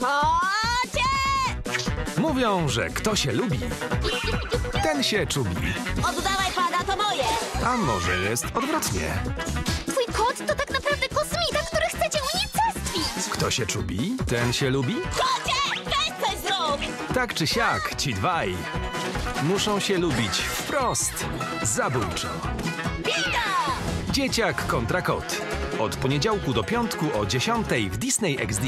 Kocie! Mówią, że kto się lubi, ten się czubi. Oddawaj pada, to moje! A może jest odwrotnie. Twój kot to tak naprawdę kosmita, który chce cię unicestwić! Kto się czubi, ten się lubi. Kocie! Weź coś zrób! Tak czy siak, ci dwaj muszą się lubić wprost, zabójczo. Bingo! Dzieciak kontra kot. Od poniedziałku do piątku o 10 w Disney XD.